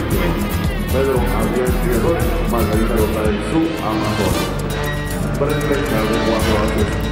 Hueco, Pedro Adrián Criador, Margarita González, su Amazon. Cuatro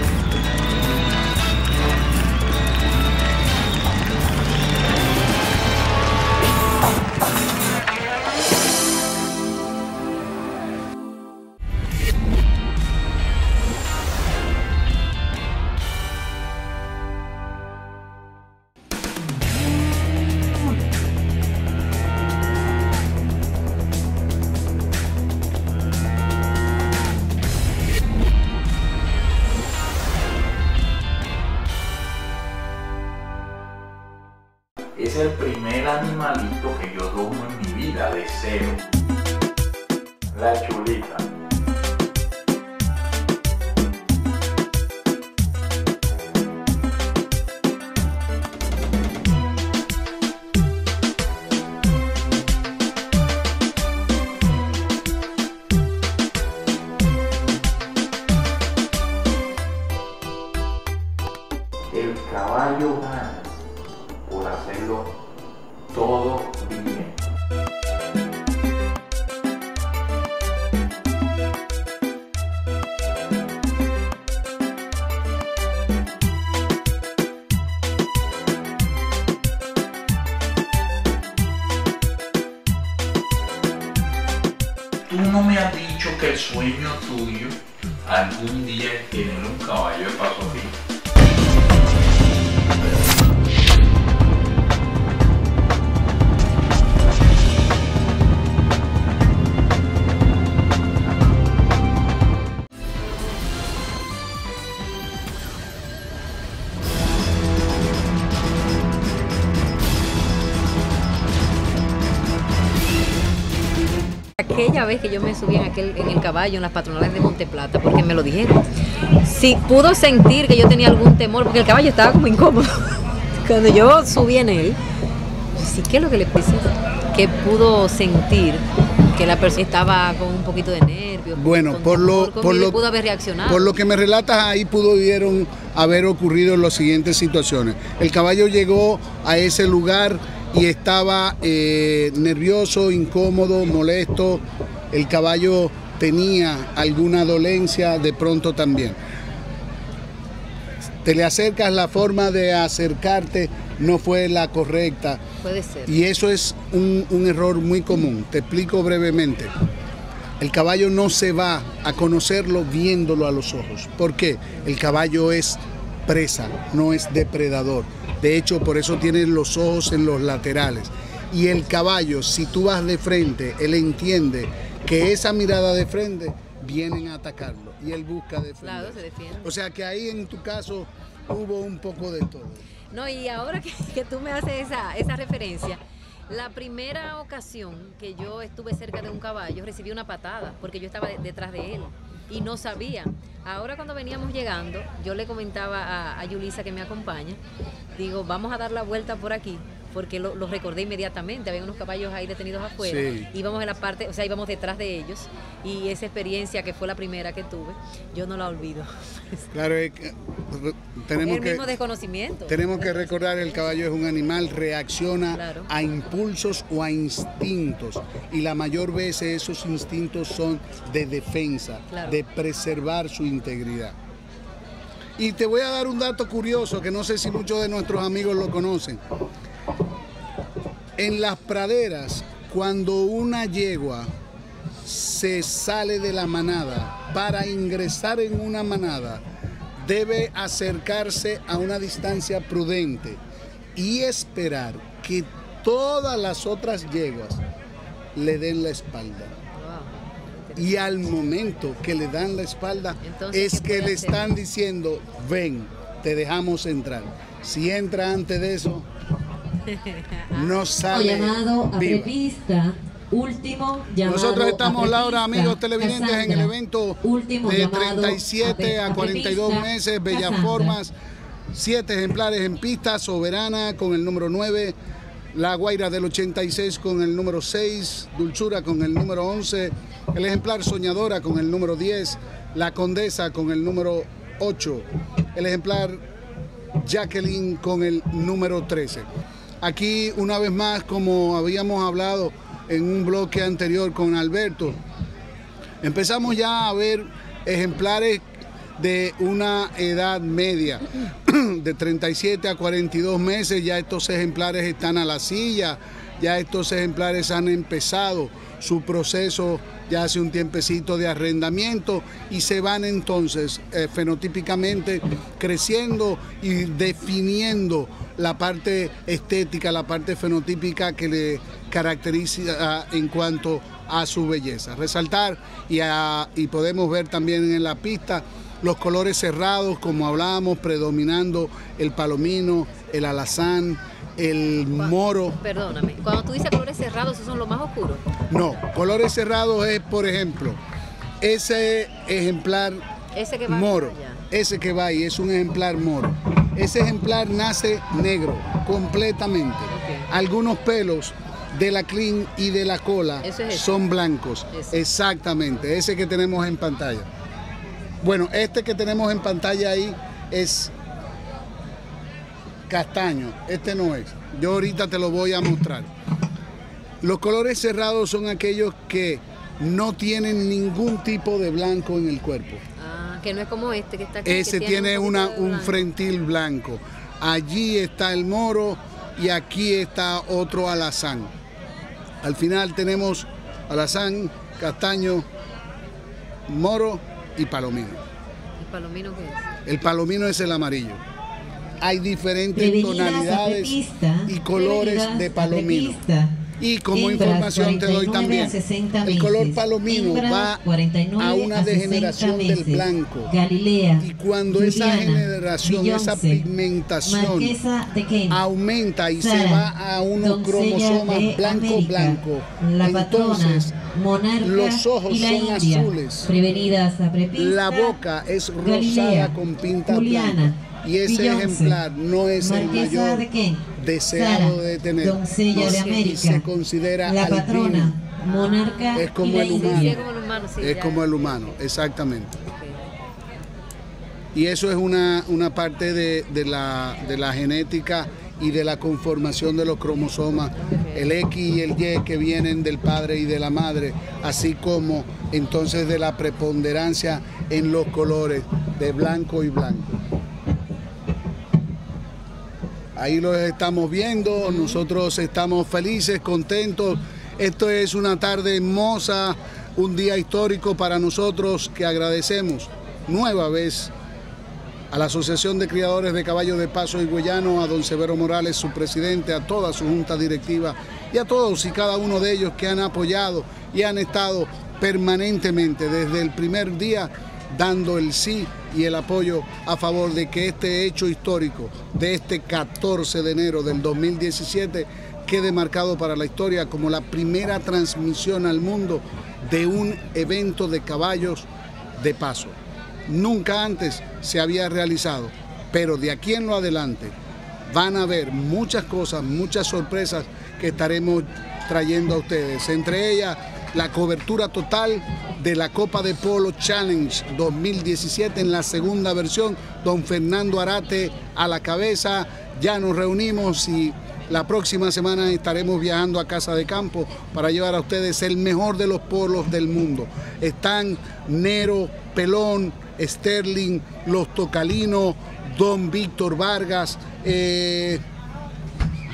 sale. No me has dicho que el sueño tuyo algún día es tener un caballo de paso fijo. Aquella vez que yo me subí en, aquel, en el caballo en las patronales de Monteplata, porque me lo dijeron, si pudo sentir que yo tenía algún temor, porque el caballo estaba como incómodo. Cuando yo subí en él, sí, ¿qué es lo que le puse? Que pudo sentir que la persona estaba con un poquito de nervios. Bueno, con por lo, temor, ¿cómo por lo, pudo haber reaccionado. por lo que me relatas ahí pudieron haber ocurrido las siguientes situaciones. El caballo llegó a ese lugar y estaba eh, nervioso, incómodo, molesto. El caballo tenía alguna dolencia de pronto también. Te le acercas, la forma de acercarte no fue la correcta. Puede ser. Y eso es un, un error muy común. Te explico brevemente. El caballo no se va a conocerlo viéndolo a los ojos. ¿Por qué? El caballo es presa, no es depredador. De hecho, por eso tiene los ojos en los laterales. Y el caballo, si tú vas de frente, él entiende que esa mirada de frente vienen a atacarlo y él busca defender. Se defiende. O sea que ahí en tu caso hubo un poco de todo. No, y ahora que, que tú me haces esa, esa referencia, la primera ocasión que yo estuve cerca de un caballo recibí una patada porque yo estaba de- detrás de él y no sabía. Ahora cuando veníamos llegando, yo le comentaba a, a Yulisa que me acompaña, digo, vamos a dar la vuelta por aquí. Porque lo, lo recordé inmediatamente, había unos caballos ahí detenidos afuera, Sí. íbamos en la parte, o sea, íbamos detrás de ellos y esa experiencia que fue la primera que tuve, yo no la olvido. Claro, es que tenemos el que... mismo desconocimiento. Tenemos que recordar el caballo es un animal, reacciona Claro. a impulsos o a instintos. Y la mayor vez esos instintos son de defensa, Claro. de preservar su integridad. Y te voy a dar un dato curioso que no sé si muchos de nuestros amigos lo conocen. En las praderas, cuando una yegua se sale de la manada para ingresar en una manada, debe acercarse a una distancia prudente y esperar que todas las otras yeguas le den la espalda. Wow. Y al momento que le dan la espalda Entonces, es ¿qué que le hacer? están diciendo, ven, te dejamos entrar. Si entra antes de eso, no sale llamado a viva. Último llamado Nosotros a estamos, Laura, prevista. amigos televidentes, en el evento Último de llamado 37 a pre- 42 prevista. meses, Bellas Cassandra. Formas, siete ejemplares en pista, soberana con el número 9, La Guaira del 86 con el número 6, Dulzura con el número 11, el ejemplar Soñadora con el número 10, La Condesa con el número 8, el ejemplar Jacqueline con el número 13. Aquí una vez más, como habíamos hablado en un bloque anterior con Alberto, empezamos ya a ver ejemplares de una edad media, de 37 a 42 meses, ya estos ejemplares están a la silla, ya estos ejemplares han empezado su proceso ya hace un tiempecito de arrendamiento y se van entonces eh, fenotípicamente creciendo y definiendo la parte estética, la parte fenotípica que le caracteriza en cuanto a su belleza. Resaltar y, y podemos ver también en la pista los colores cerrados, como hablábamos, predominando el palomino, el alazán, el moro. Perdóname, cuando tú dices colores cerrados, ¿esos son los más oscuros? No, colores cerrados es, por ejemplo, ese ejemplar ese que moro, ese que va ahí, es un ejemplar moro. Ese ejemplar nace negro, completamente. Algunos pelos de la crin y de la cola son blancos. Exactamente, ese que tenemos en pantalla. Bueno, este que tenemos en pantalla ahí es castaño, este no es. Yo ahorita te lo voy a mostrar. Los colores cerrados son aquellos que no tienen ningún tipo de blanco en el cuerpo. Ah, que no es como este que está aquí. Ese tiene, un, una, un frentil blanco. Allí está el moro y aquí está otro alazán. Al final tenemos alazán, castaño, moro y palomino. ¿El palomino qué es? El palomino es el amarillo hay diferentes tonalidades y colores de palomino. Y como información te doy también, el color palomino va a una degeneración del blanco. y cuando esa generación, esa pigmentación aumenta y se va a unos cromosomas blanco blanco, entonces los ojos son azules, la boca es rosada con pinta blanca y ese ejemplar no es el mayor deseado de tener. Doncella de América. se considera la patrona, monarca es como el humano. es como el humano, exactamente. Y eso es una, una parte de, de, la, de la genética y de la conformación de los cromosomas, el X y el Y que vienen del padre y de la madre, así como entonces de la preponderancia en los colores de blanco y blanco. Ahí los estamos viendo, nosotros estamos felices, contentos. Esto es una tarde hermosa, un día histórico para nosotros que agradecemos nueva vez a la Asociación de Criadores de Caballos de Paso y Guayano, a don Severo Morales, su presidente, a toda su junta directiva y a todos y cada uno de ellos que han apoyado y han estado permanentemente desde el primer día dando el sí y el apoyo a favor de que este hecho histórico de este 14 de enero del 2017 quede marcado para la historia como la primera transmisión al mundo de un evento de caballos de paso. Nunca antes se había realizado, pero de aquí en lo adelante van a haber muchas cosas, muchas sorpresas que estaremos trayendo a ustedes. Entre ellas, la cobertura total de la Copa de Polo Challenge 2017 en la segunda versión. Don Fernando Arate a la cabeza. Ya nos reunimos y la próxima semana estaremos viajando a Casa de Campo para llevar a ustedes el mejor de los polos del mundo. Están Nero, Pelón, Sterling, Los Tocalinos, Don Víctor Vargas, eh,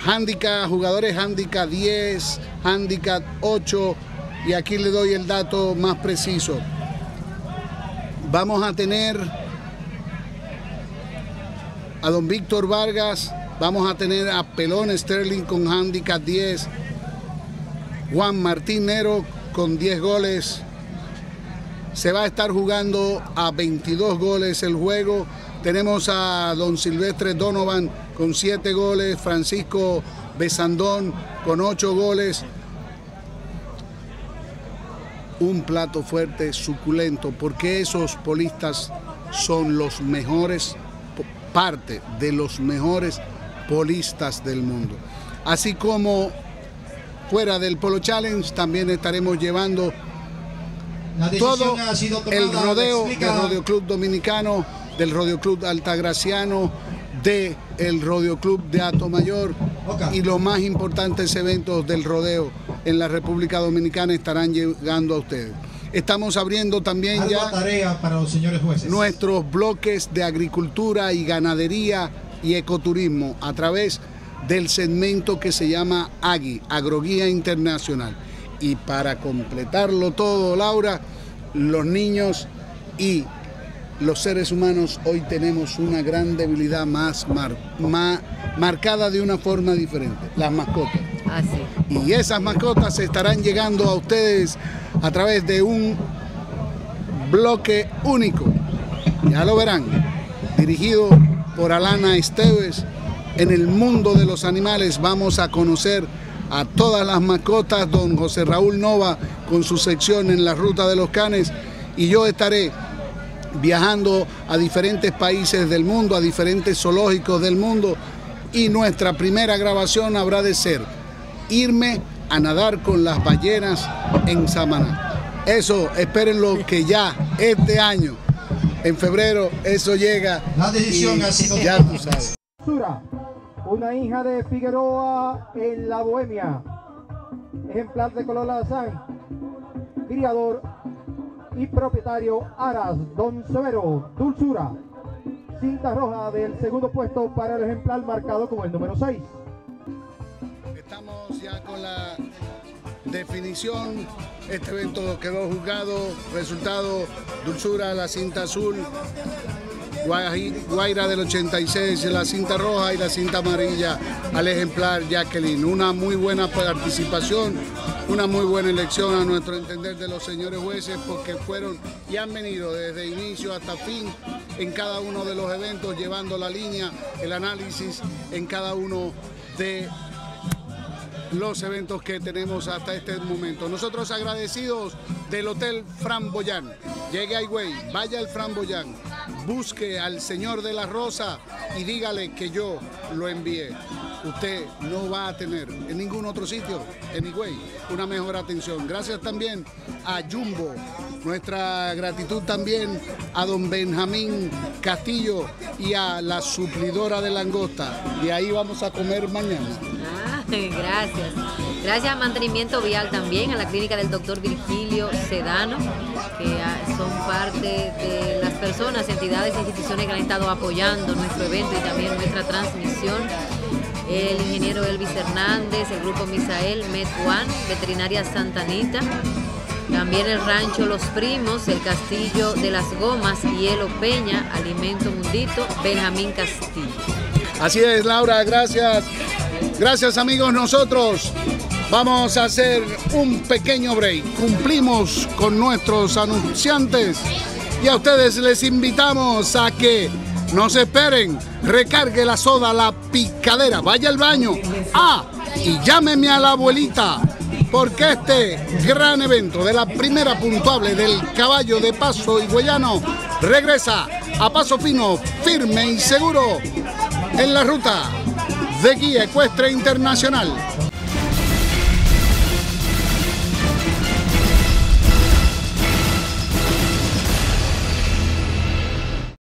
handicap, jugadores handicap 10, handicap 8, y aquí le doy el dato más preciso. Vamos a tener a don Víctor Vargas, vamos a tener a Pelón Sterling con handicap 10, Juan Martín Nero con 10 goles. Se va a estar jugando a 22 goles el juego. Tenemos a don Silvestre Donovan con 7 goles, Francisco Besandón con 8 goles un plato fuerte, suculento, porque esos polistas son los mejores, parte de los mejores polistas del mundo. así como fuera del Polo Challenge también estaremos llevando todo el rodeo del Rodeo Club Dominicano, del Rodeo Club Altagraciano, del el Rodeo Club de Ato Mayor y los más importantes eventos del rodeo en la República Dominicana estarán llegando a ustedes. Estamos abriendo también ya tarea para los señores jueces. nuestros bloques de agricultura y ganadería y ecoturismo a través del segmento que se llama AGI, Agroguía Internacional. Y para completarlo todo, Laura, los niños y los seres humanos hoy tenemos una gran debilidad más, mar- ma- marcada de una forma diferente, las mascotas. Así. Y esas mascotas estarán llegando a ustedes a través de un bloque único. Ya lo verán. Dirigido por Alana Esteves. En el mundo de los animales vamos a conocer a todas las mascotas. Don José Raúl Nova con su sección en la ruta de los canes. Y yo estaré viajando a diferentes países del mundo, a diferentes zoológicos del mundo. Y nuestra primera grabación habrá de ser irme a nadar con las ballenas en Samaná. Eso, espérenlo que ya este año, en febrero, eso llega. La decisión ha sido Ya tú sabes. Sura, una hija de Figueroa en la Bohemia. Ejemplar de color lazán. Criador y propietario Aras, Don Severo, Dulzura. Cinta roja del segundo puesto para el ejemplar marcado como el número 6. Definición. Este evento quedó juzgado. Resultado: Dulzura, la cinta azul. Guaira del 86, la cinta roja y la cinta amarilla al ejemplar Jacqueline. Una muy buena participación, una muy buena elección a nuestro entender de los señores jueces porque fueron y han venido desde inicio hasta fin en cada uno de los eventos llevando la línea, el análisis en cada uno de los eventos que tenemos hasta este momento. Nosotros agradecidos del Hotel Framboyán. Llegue a Higüey, vaya al Framboyán, busque al Señor de la Rosa y dígale que yo lo envié. Usted no va a tener en ningún otro sitio, en Higüey, una mejor atención. Gracias también a Jumbo. Nuestra gratitud también a don Benjamín Castillo y a la suplidora de langosta. Y ahí vamos a comer mañana. Gracias. Gracias a Mantenimiento Vial también, a la clínica del doctor Virgilio Sedano, que ah, son parte de las personas, entidades e instituciones que han estado apoyando nuestro evento y también nuestra transmisión. El ingeniero Elvis Hernández, el grupo Misael, Metuan, Veterinaria Santa Anita, también el rancho Los Primos, el Castillo de las Gomas, Hielo Peña, Alimento Mundito, Benjamín Castillo. Así es, Laura, gracias. Gracias, amigos. Nosotros vamos a hacer un pequeño break. Cumplimos con nuestros anunciantes y a ustedes les invitamos a que nos esperen. Recargue la soda, la picadera, vaya al baño. Ah, y llámeme a la abuelita. Porque este gran evento de la primera puntuable del caballo de paso higüeyano regresa a paso fino, firme y seguro en la ruta de Guía Ecuestre Internacional.